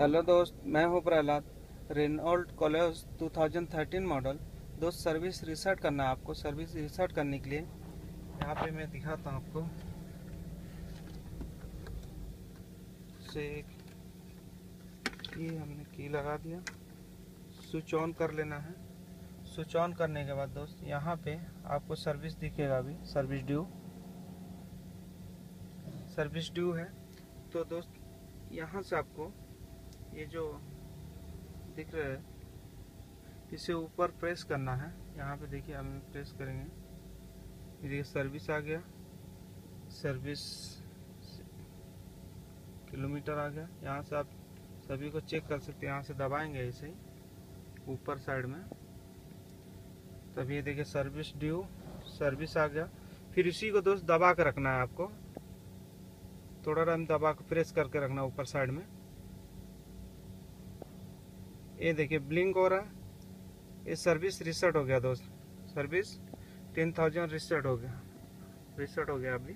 Hello दोस्त, मैं हूँ प्रहलाद। Renault Koleos 2013 model. दोस्त, सर्विस रिसेट करना है आपको। सर्विस रिसेट करने के लिए यहाँ पे मैं दिखाता हूँ आपको। से ये हमने की लगा दिया। स्विच ऑन कर लेना है। स्विच ऑन करने के बाद दोस्त, यहाँ पे आपको सर्विस दिखेगा अभी। Service due. सर्विस ड्यू है। तो दोस्त, यहाँ से आपको ये जो दिख रहा है, इसे ऊपर प्रेस करना है। यहाँ पे देखिए, हम प्रेस करेंगे। ये देखिए, सर्विस आ गया। सर्विस किलोमीटर आ गया। यहाँ से आप सभी को चेक कर सकते हैं। यहाँ से दबाएँगे ही, ऊपर साइड में। तब ये देखिए, सर्विस ड्यू, सर्विस आ गया। फिर इसी को दोस्त दबा कर रखना है आपको। थोड़ा टाइम दबा कर प्रेस करके रखना ऊपर साइड में। ये देखिए ब्लिंक हो रहा है। ये सर्विस रिसेट हो गया दोस्त। सर्विस टेन थाउज़ेंड रिसेट हो गया। रिसेट हो गया अभी।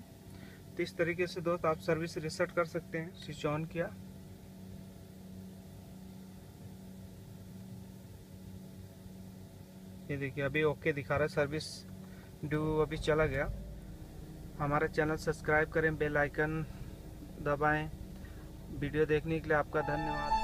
तो इस तरीके से दोस्त आप सर्विस रिसेट कर सकते हैं। स्विच ऑन किया। ये देखिए, अभी ओके दिखा रहा है। सर्विस ड्यू अभी चला गया। हमारा चैनल सब्सक्राइब करें बेल आइकन दबाएँ। वीडियो देखने के लिए आपका धन्यवाद।